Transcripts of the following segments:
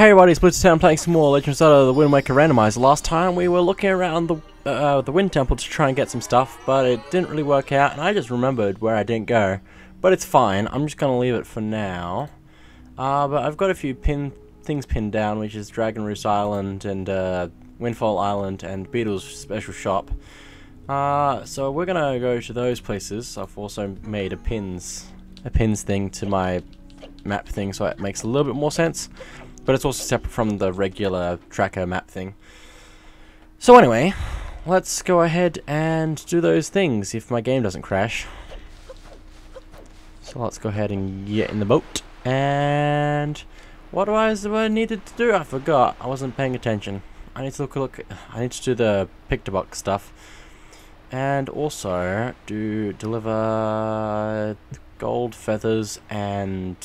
Hey everybody, it's BlueToad playing some more Legend of The Wind Waker Randomizer. Last time we were looking around the uh, the Wind Temple to try and get some stuff, but it didn't really work out, and I just remembered where I didn't go. But it's fine, I'm just going to leave it for now. Uh, but I've got a few pin things pinned down, which is Dragon Roost Island and uh, Windfall Island and Beetle's Special Shop. Uh, so we're going to go to those places. I've also made a pins, a pins thing to my map thing, so it makes a little bit more sense but it's also separate from the regular tracker map thing. So anyway, let's go ahead and do those things if my game doesn't crash. So let's go ahead and get in the boat. And what do I, needed to do? I forgot. I wasn't paying attention. I need to look, look I need to do the Picto Box stuff. And also do deliver gold feathers and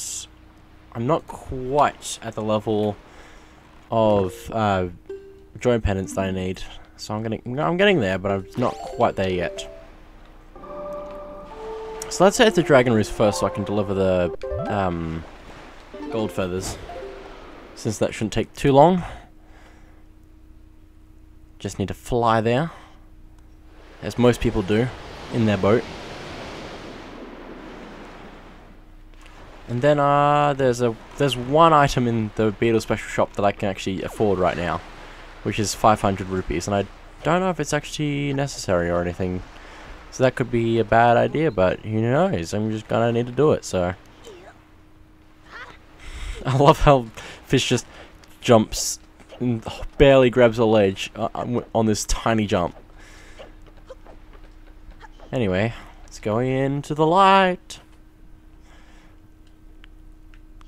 I'm not quite at the level of uh, joy pendants that I need. So I'm getting, I'm getting there, but I'm not quite there yet. So let's head to Dragon Roost first so I can deliver the um, gold feathers. Since that shouldn't take too long. Just need to fly there. As most people do in their boat. And then uh, there's a there's one item in the Beetle Special Shop that I can actually afford right now, which is 500 rupees, and I don't know if it's actually necessary or anything. So that could be a bad idea, but who knows? I'm just gonna need to do it. So I love how fish just jumps and barely grabs a ledge uh, on this tiny jump. Anyway, let's go into the light.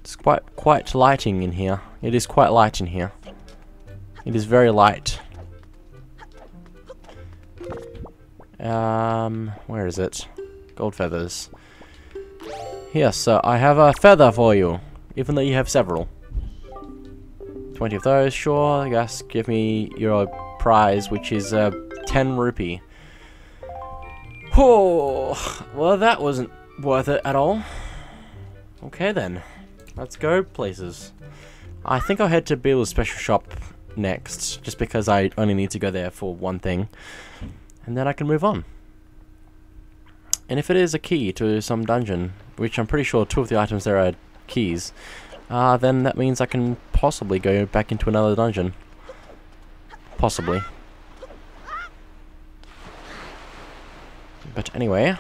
It's quite quite lighting in here. It is quite light in here. It is very light. Um, where is it? Gold feathers. Yes, so I have a feather for you, even though you have several. 20 of those, sure, I guess. Give me your prize, which is uh, 10 rupee. Oh, well that wasn't worth it at all. Okay then. Let's go places. I think I'll head to Beetle's Special Shop next, just because I only need to go there for one thing. And then I can move on. And if it is a key to some dungeon, which I'm pretty sure two of the items there are keys, uh, then that means I can possibly go back into another dungeon. Possibly. But anyway,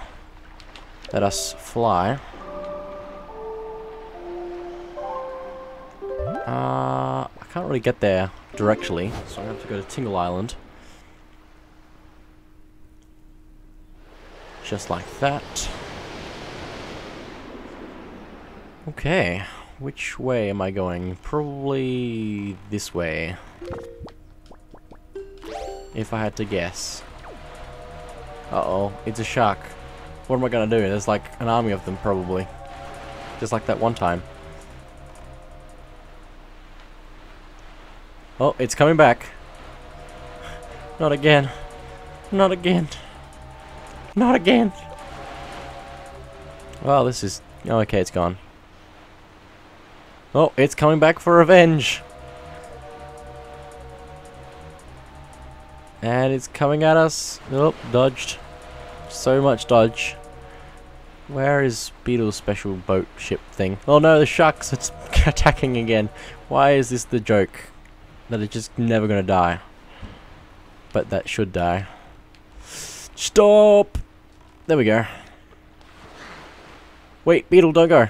let us fly. Uh, I can't really get there directly, so I have to go to Tingle Island. Just like that. Okay, which way am I going? Probably this way. If I had to guess. Uh-oh, it's a shark. What am I gonna do? There's like an army of them, probably. Just like that one time. Oh, it's coming back. Not again. Not again. Not again. Well, this is... Oh, okay, it's gone. Oh, it's coming back for revenge. And it's coming at us. Oh, dodged. So much dodge. Where is Beetle's special boat ship thing? Oh no, the sharks, it's attacking again. Why is this the joke? That just never gonna die. But that should die. Stop! There we go. Wait, Beetle, don't go.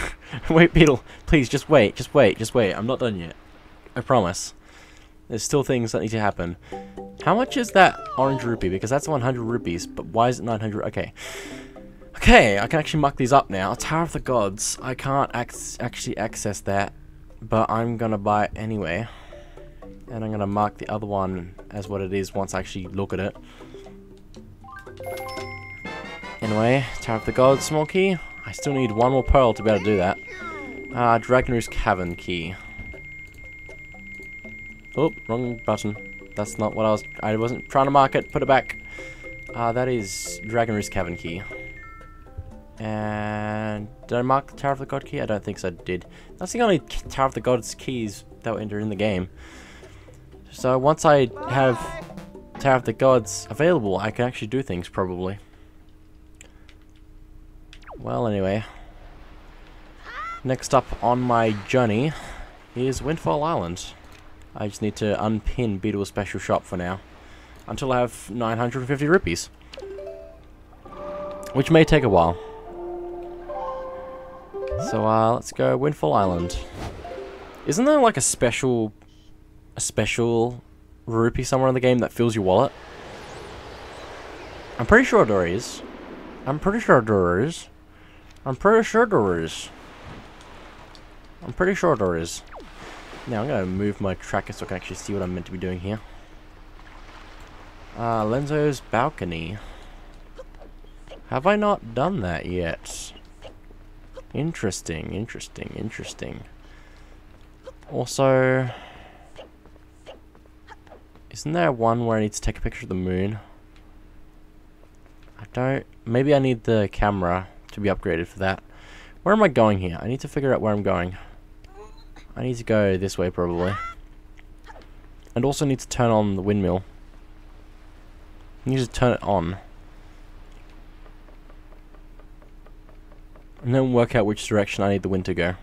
wait, Beetle. Please, just wait, just wait, just wait. I'm not done yet. I promise. There's still things that need to happen. How much is that orange rupee? Because that's 100 rupees, but why is it 900? Okay. Okay, I can actually muck these up now. Tower of the Gods. I can't ac actually access that, but I'm gonna buy it anyway. And I'm going to mark the other one as what it is once I actually look at it. Anyway, Tower of the Gods, small key. I still need one more pearl to be able to do that. Uh, Dragon Roost Cavern key. Oh, wrong button. That's not what I was... I wasn't trying to mark it. Put it back. Uh, that is Dragon Roost Cavern key. And did I mark the Tower of the God key? I don't think so I did. That's the only Tower of the Gods keys that were entered in the game. So once I have Tower of the Gods available, I can actually do things, probably. Well, anyway. Next up on my journey is Windfall Island. I just need to unpin Beetle's special shop for now. Until I have 950 rupees. Which may take a while. So, uh, let's go Windfall Island. Isn't there like a special... A special rupee somewhere in the game that fills your wallet? I'm pretty sure there is. I'm pretty sure there is. I'm pretty sure there is. I'm pretty sure there is. Now I'm to move my tracker so I can actually see what I'm meant to be doing here. Uh, Lenzo's balcony. Have I not done that yet? Interesting, interesting, interesting. Also, isn't there one where I need to take a picture of the moon? I don't, maybe I need the camera to be upgraded for that. Where am I going here? I need to figure out where I'm going. I need to go this way probably. And also need to turn on the windmill. I need to turn it on. And then work out which direction I need the wind to go.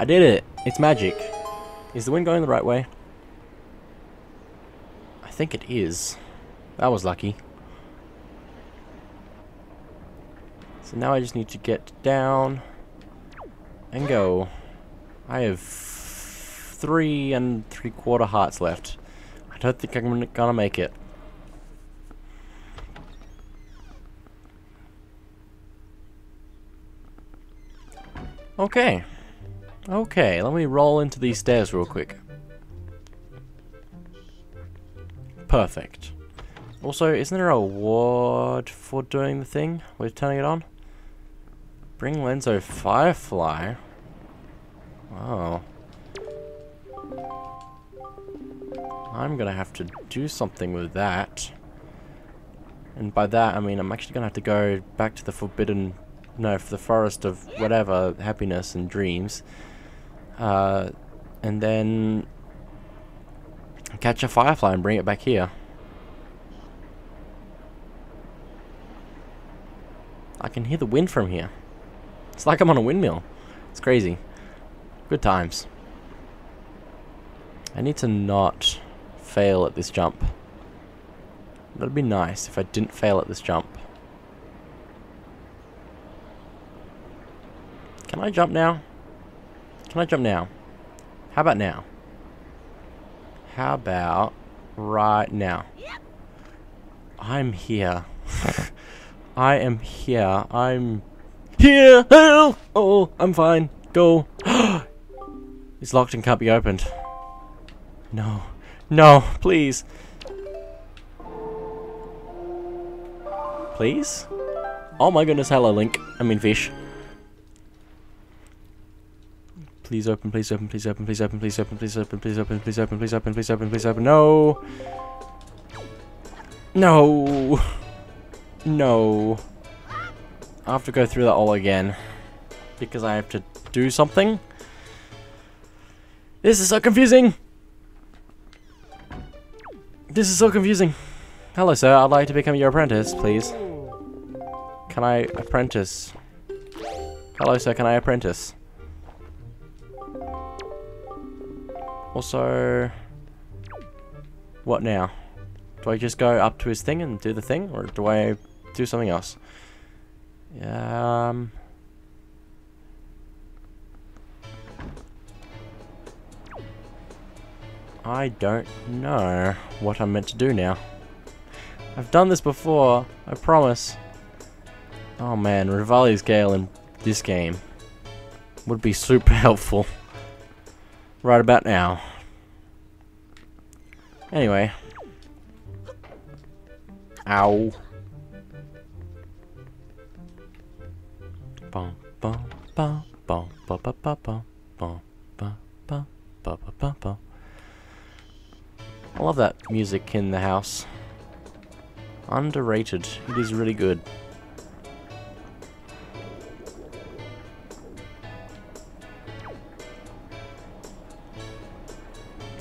I did it! It's magic. Is the wind going the right way? I think it is. That was lucky. So now I just need to get down and go. I have three and three quarter hearts left. I don't think I'm gonna make it. Okay. Okay, let me roll into these stairs real quick. Perfect. Also, isn't there a reward for doing the thing? We're turning it on? Bring Lenzo Firefly? Wow. I'm gonna have to do something with that. And by that, I mean I'm actually gonna have to go back to the forbidden, no, for the forest of whatever, happiness and dreams. Uh, and then catch a firefly and bring it back here. I can hear the wind from here. It's like I'm on a windmill. It's crazy. Good times. I need to not fail at this jump. That'd be nice if I didn't fail at this jump. Can I jump now? Can I jump now? How about now? How about right now? I'm here. I am here. I'm here. Oh, I'm fine. Go. it's locked and can't be opened. No. No, please. Please? Oh my goodness, hello Link. I mean fish. Please open, please open, please open, please open, please open, please open, please open, please open, please open, please open, please open. No. No. No. I have to go through that all again. Because I have to do something. This is so confusing. This is so confusing. Hello, sir. I'd like to become your apprentice, please. Can I apprentice? Hello, sir. Can I apprentice? Also, what now? Do I just go up to his thing and do the thing, or do I do something else? Um. I don't know what I'm meant to do now. I've done this before, I promise. Oh man, Revali's Gale in this game would be super helpful right about now. Anyway. Ow. I love that music in the house. Underrated. It is really good.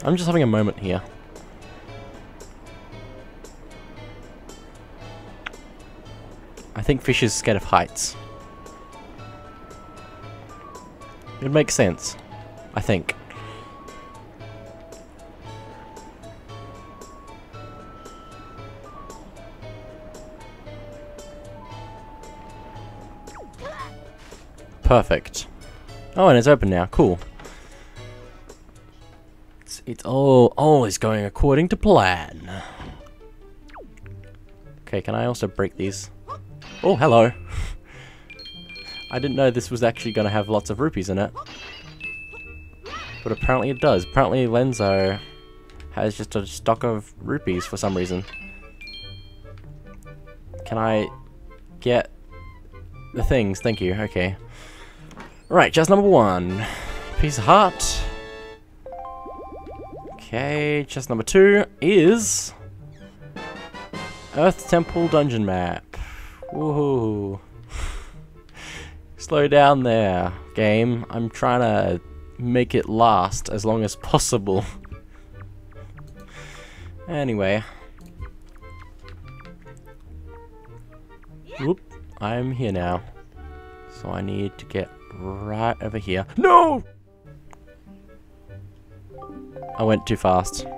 I'm just having a moment here. I think fish is scared of heights. It makes sense. I think. Perfect. Oh, and it's open now. Cool. It's, all always going according to plan. Okay, can I also break these? Oh, hello. I didn't know this was actually going to have lots of rupees in it. But apparently it does. Apparently Lenzo has just a stock of rupees for some reason. Can I get the things? Thank you. Okay. Right, just number one. Piece of heart. Okay, chest number two is... Earth Temple Dungeon Map. Woohoo. Slow down there, game. I'm trying to make it last as long as possible. anyway. Whoop. I'm here now. So I need to get right over here. No! I went too fast.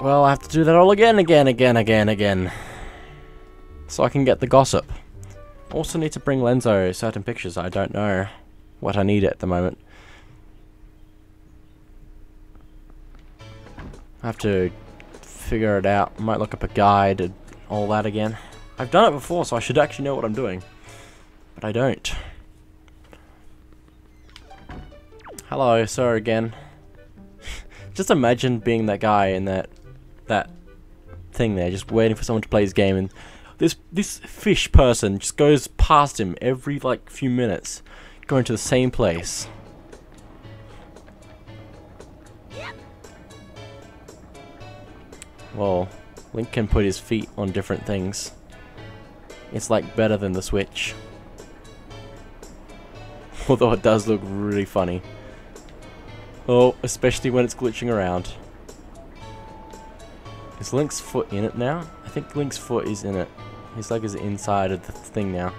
well, I have to do that all again, again, again, again, again. So I can get the gossip. Also need to bring Lenzo certain pictures. I don't know what I need at the moment. I have to figure it out. Might look up a guide and all that again. I've done it before, so I should actually know what I'm doing. But I don't. Hello, sir again. just imagine being that guy in that that thing there, just waiting for someone to play his game, and this this fish person just goes past him every like few minutes, going to the same place. Well, Link can put his feet on different things. It's like better than the Switch. Although it does look really funny. Oh, especially when it's glitching around. Is Link's foot in it now? I think Link's foot is in it. His leg is inside of the thing now.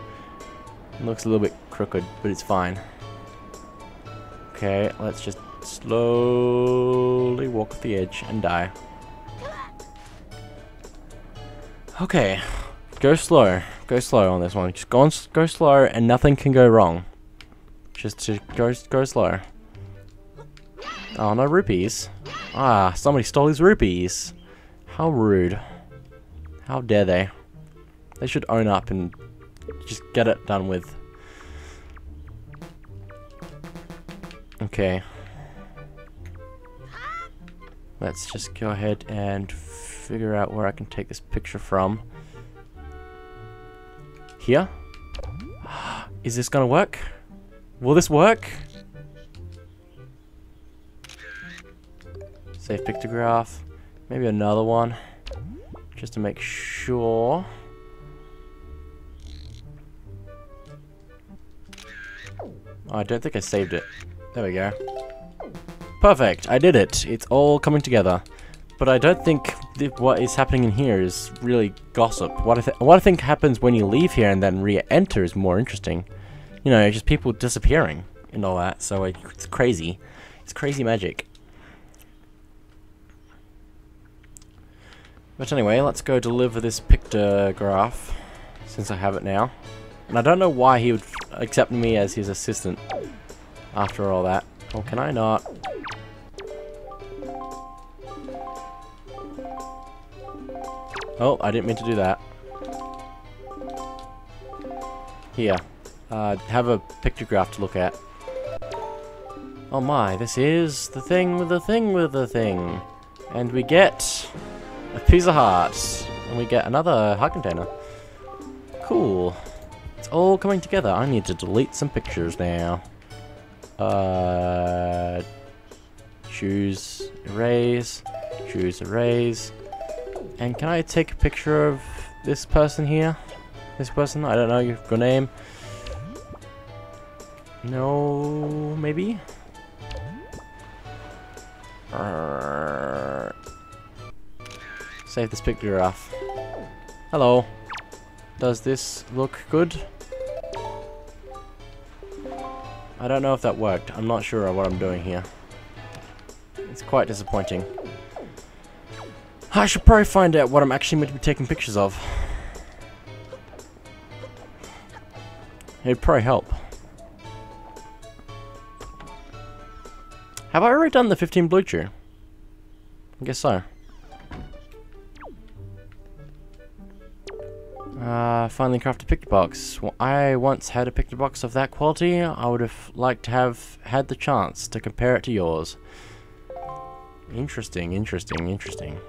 It looks a little bit crooked, but it's fine. Okay, let's just slowly walk off the edge and die. Okay, go slow. Go slow on this one. Just go on, go slow, and nothing can go wrong. Just to go go slow. Oh, no rupees. Ah, somebody stole his rupees. How rude. How dare they. They should own up and just get it done with. Okay. Let's just go ahead and figure out where I can take this picture from. Here? Is this gonna work? Will this work? Save pictograph. Maybe another one. Just to make sure. Oh, I don't think I saved it. There we go. Perfect, I did it. It's all coming together. But I don't think what is happening in here is really gossip. What I, what I think happens when you leave here and then re-enter is more interesting. You know, just people disappearing and all that, so it's crazy. It's crazy magic. But anyway, let's go deliver this pictograph, since I have it now. And I don't know why he would accept me as his assistant after all that. Oh, can I not? Oh, I didn't mean to do that. Here. Uh, have a pictograph to look at. Oh my, this is the thing with the thing with the thing. And we get of heart. And we get another heart container. Cool. It's all coming together. I need to delete some pictures now. Uh, choose erase, choose erase. And can I take a picture of this person here? This person? I don't know your name. No, maybe? Uh, save this picture off. Hello. Does this look good? I don't know if that worked. I'm not sure what I'm doing here. It's quite disappointing. I should probably find out what I'm actually meant to be taking pictures of. It'd probably help. Have I already done the 15 blue Chu? I guess so. Uh, finally crafted a picture box. I once had a picture box of that quality. I would have liked to have had the chance to compare it to yours. Interesting, interesting, interesting.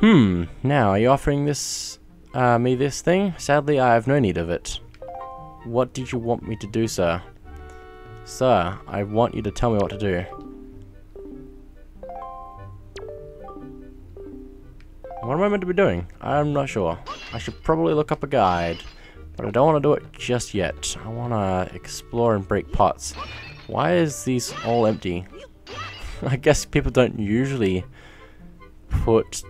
Hmm, now, are you offering this, uh, me this thing? Sadly, I have no need of it. What did you want me to do, sir? Sir, I want you to tell me what to do. Am I meant to be doing? I'm not sure. I should probably look up a guide. But I don't want to do it just yet. I want to explore and break pots. Why is these all empty? I guess people don't usually put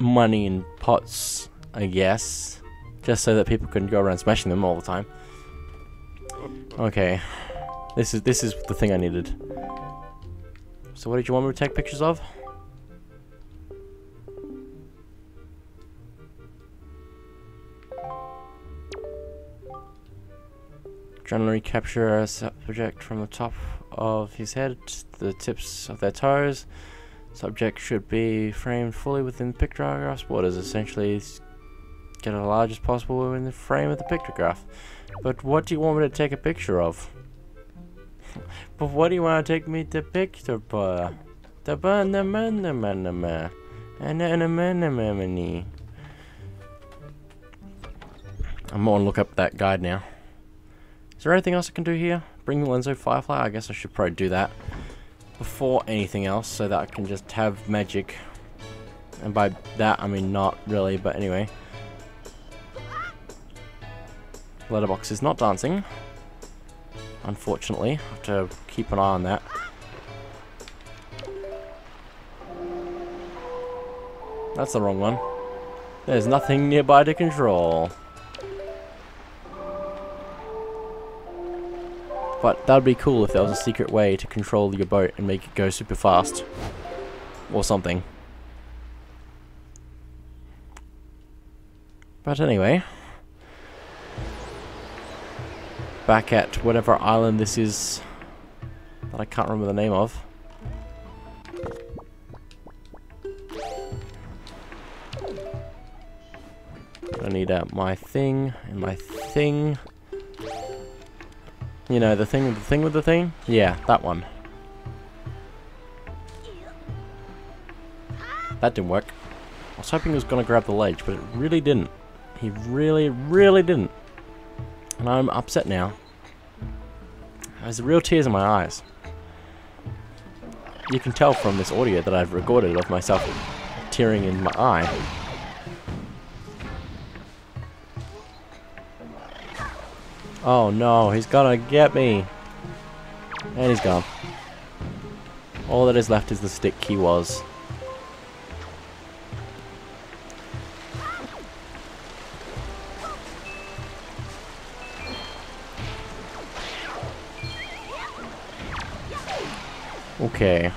money in pots, I guess. Just so that people can go around smashing them all the time. Okay. This is this is the thing I needed. So what did you want me to take pictures of? Generally capture a subject from the top of his head to the tips of their toes. Subject should be framed fully within the pictograph. What is essentially get as large as possible within the frame of the pictograph. But what do you want me to take a picture of? but what do you want to take me to picture for? The banana I'm gonna look up that guide now. Is there anything else I can do here? Bring the Lenzo Firefly? I guess I should probably do that before anything else so that I can just have magic. And by that I mean not really, but anyway. Letterbox is not dancing. Unfortunately, I have to keep an eye on that. That's the wrong one. There's nothing nearby to control. But that'd be cool if there was a secret way to control your boat and make it go super fast. Or something. But anyway. Back at whatever island this is that I can't remember the name of. I need out my thing and my thing. You know, the thing with the thing with the thing? Yeah, that one. That didn't work. I was hoping he was going to grab the ledge, but it really didn't. He really, really didn't. And I'm upset now. There's real tears in my eyes. You can tell from this audio that I've recorded of myself tearing in my eye. Oh no, he's gonna get me. And he's gone. All that is left is the stick he was. Okay.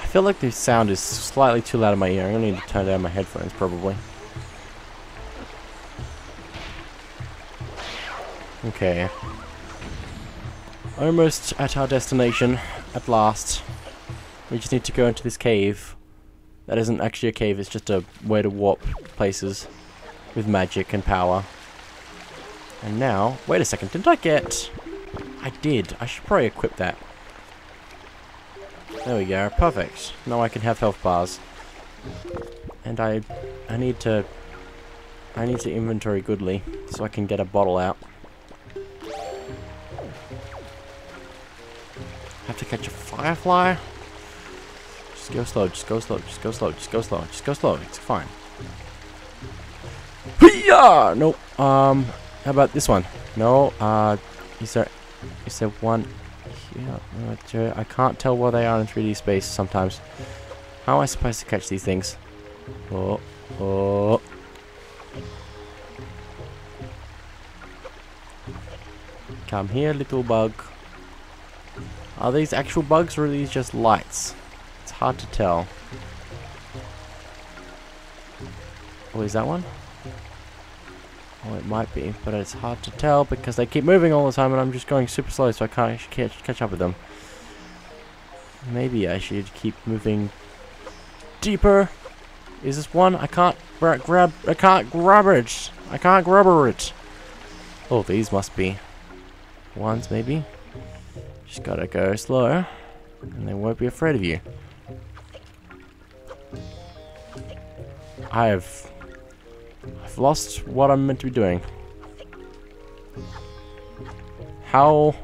I feel like the sound is slightly too loud in my ear. I'm gonna need to turn down my headphones probably. Okay. Almost at our destination, at last. We just need to go into this cave. That isn't actually a cave, it's just a way to warp places with magic and power. And now, wait a second, didn't I get... I did. I should probably equip that. There we go, perfect. Now I can have health bars. And I I need to I need to inventory goodly so I can get a bottle out. Have to catch a firefly. Just go slow, just go slow, just go slow, just go slow, just go slow. It's fine. Yeah. Nope. Um. How about this one? No. Uh. Is there? Is there one? Here. I can't tell where they are in 3D space sometimes. How am I supposed to catch these things? Oh. Oh. Come here, little bug. Are these actual bugs or are these just lights? It's hard to tell. Oh, is that one? Oh, it might be, but it's hard to tell because they keep moving all the time and I'm just going super slow so I can't catch, catch up with them. Maybe I should keep moving deeper. Is this one? I can't grab, I can't grab it. I can't grab it. Oh, these must be ones, maybe. Just gotta go slow, and they won't be afraid of you. I have... I've lost what I'm meant to be doing. How...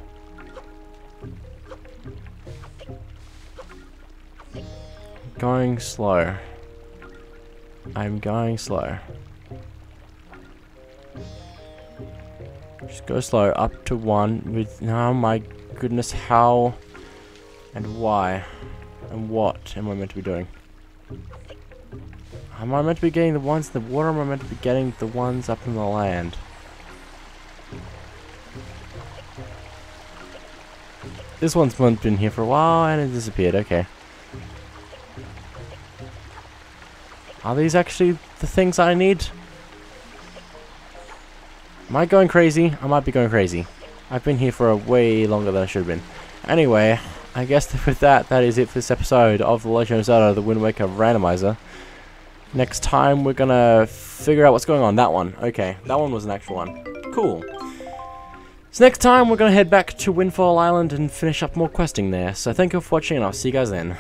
Going slow. I'm going slow. Just go slow, up to one with, oh my goodness, how and why and what am I meant to be doing? Am I meant to be getting the ones in the water, am I meant to be getting the ones up in the land? This one's been here for a while and it disappeared, okay. Are these actually the things I need? Am I going crazy? I might be going crazy. I've been here for a way longer than I should have been. Anyway, I guess with that, that is it for this episode of The Legend of Zelda, The Wind Waker Randomizer. Next time, we're gonna figure out what's going on. That one. Okay, that one was an actual one. Cool. So next time, we're gonna head back to Windfall Island and finish up more questing there. So thank you for watching, and I'll see you guys then.